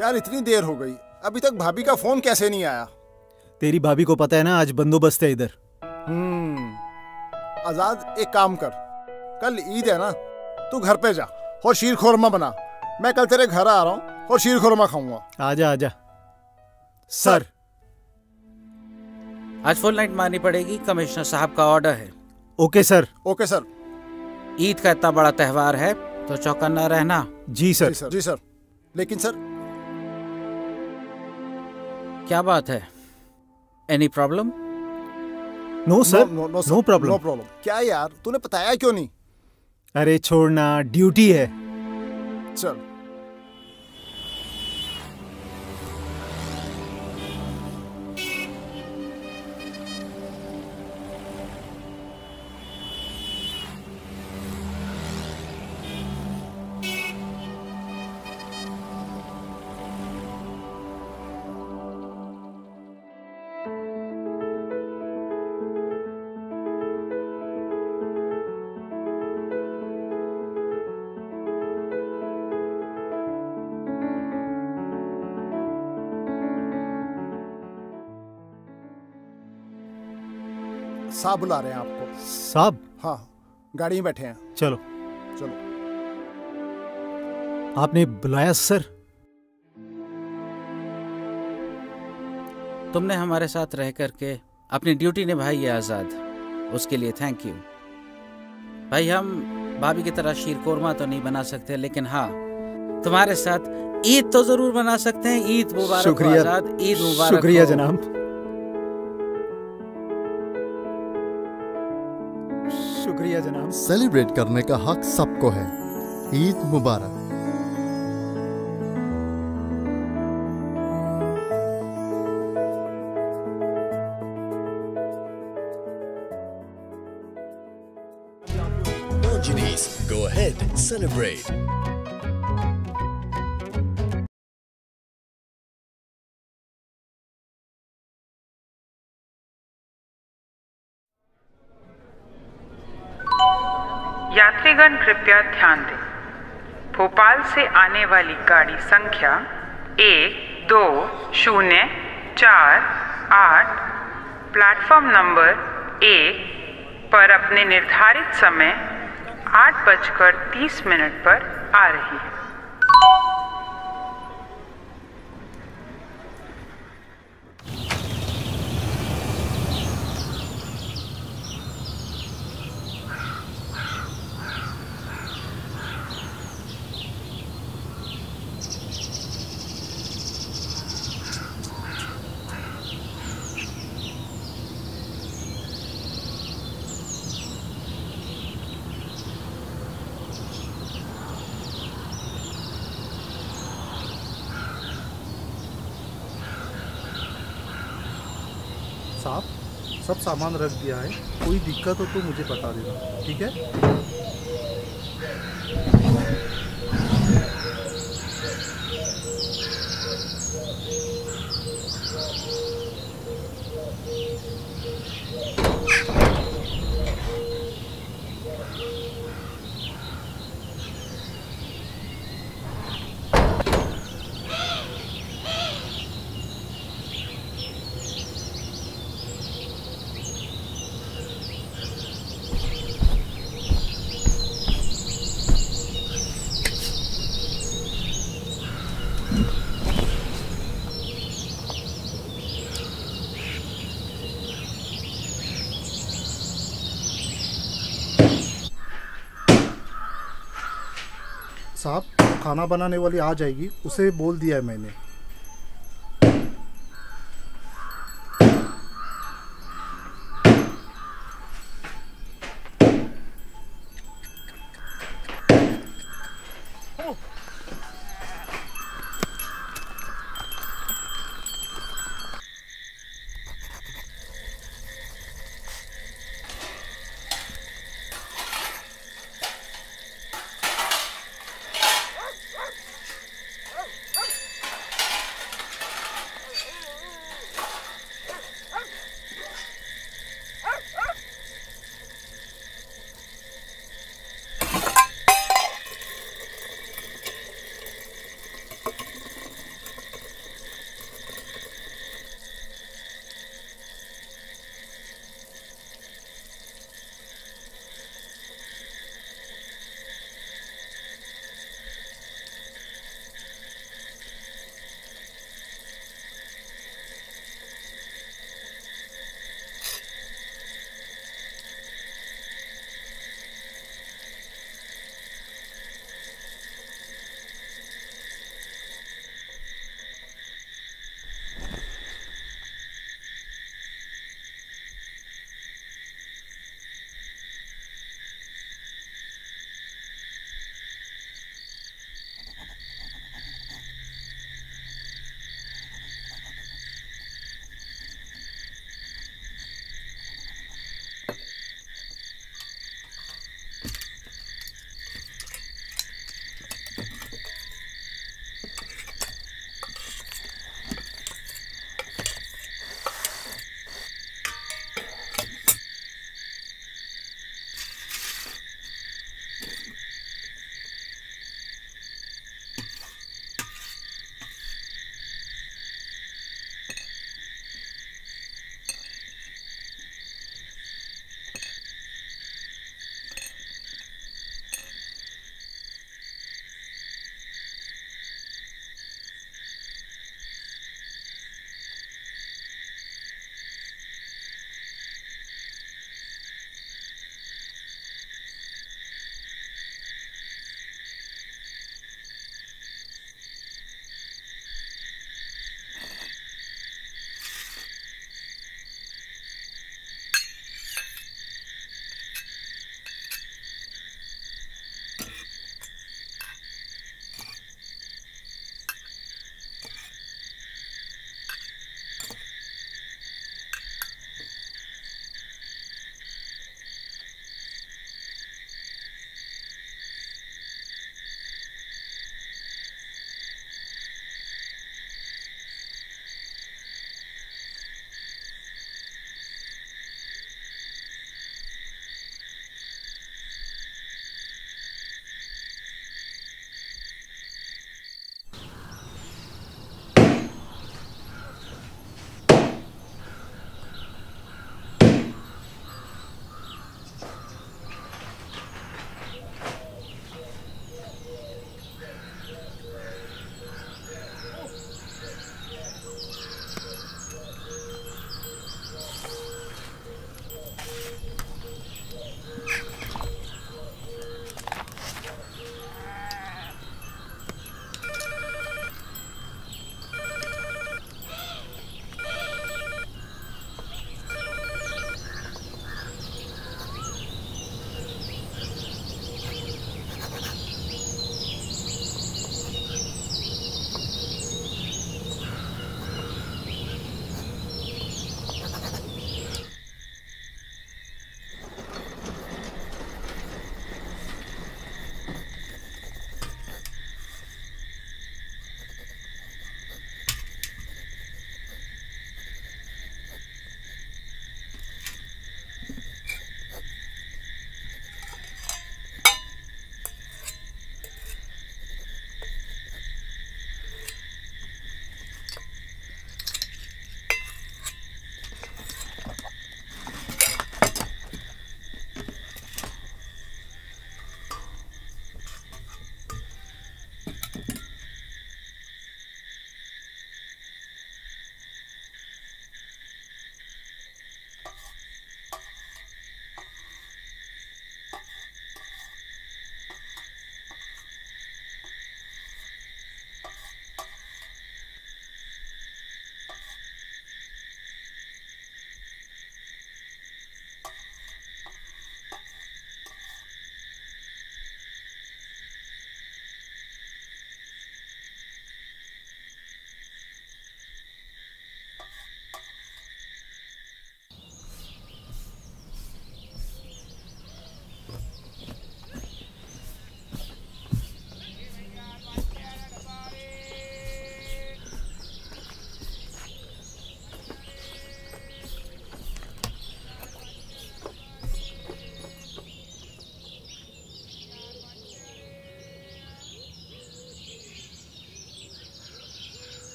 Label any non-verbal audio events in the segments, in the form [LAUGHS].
यार इतनी देर हो गई। अभी तक भाभी का फ़ोन कैसे नहीं आया? तेरी भाभी को पता है ना आज बंदोबस्त है इधर। हम्म। आज़ाद एक काम कर। कल ईद है ना तू घर पे जा। और शीर खोरमा बना। मैं कल तेरे घर आ रहा हूँ और शीर खोरमा खाऊँगा। आजा आजा। सर। आज फुल नाइट मारनी पड़ेगी कमिश्नर साहब का ऑर्डर है। Okay sir. Okay sir. Eid का इतना बड़ा त्योहार है तो चौकन्ना रहना। जी सर। जी सर। जी सर। लेकिन सर क्या बात है? Any problem no sir no no no problem no problem क्या यार? तूने बताया क्यों नहीं? अरे छोड़ना ड्यूटी है। चल। साहब बुला रहे हैं आपको। साहब? हाँ गाड़ी में बैठे हैं। चलो। चलो। आपने बुलाया सर? तुमने हमारे साथ रह करके अपनी ड्यूटी निभाई है आज़ाद। उसके लिए थैंक यू भाई हम भाभी की तरह शीर कोरमा तो नहीं बना सकते लेकिन हाँ तुम्हारे साथ ईद तो ज़रूर बना सकते हैं। ईद मुबारक शुक्रिया। आज़ाद। ईद मुबारक शुक्रिया जनाब। शुक्रिया जनाब। सेलिब्रेट करने का हक सबको है। ईद मुबारक। Go ahead, celebrate. यात्रीगण कृपया ध्यान दें। भोपाल से आने वाली गाड़ी संख्या एक, दो, शून्य, चार, आठ, प्लेटफॉर्म नंबर एक पर अपने निर्धारित समय आठ बजकर तीस मिनट पर आ रही है साहब सब सामान रख दिया है। कोई दिक्कत हो तो मुझे बता देना ठीक है साहब खाना बनाने वाली आ जाएगी उसे बोल दिया है मैंने।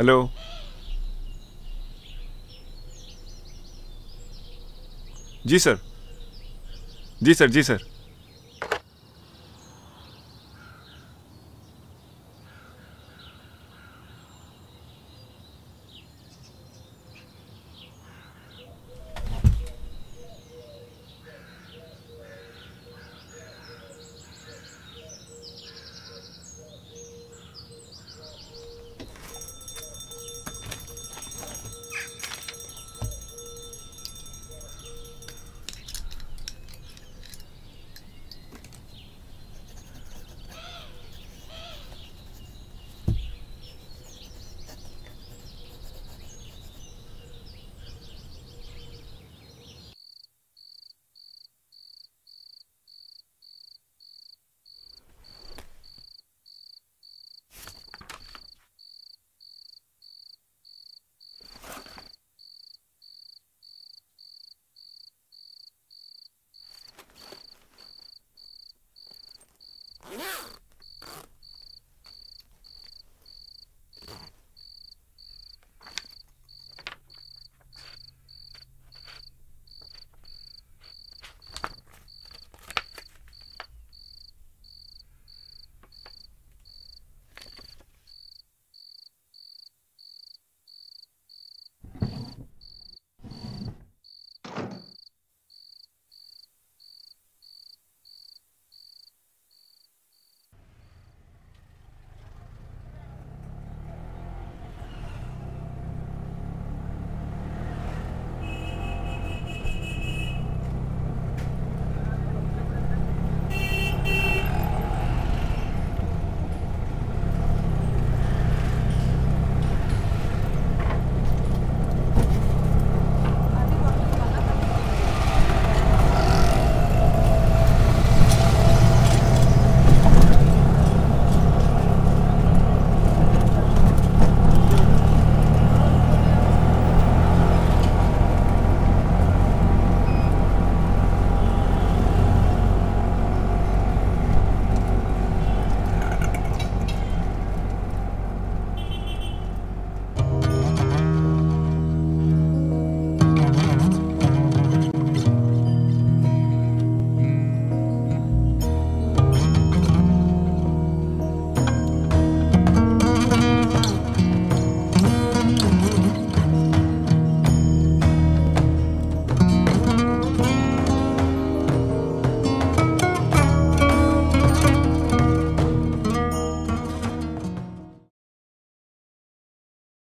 हेलो। जी सर। जी सर जी सर। Yeah. [LAUGHS]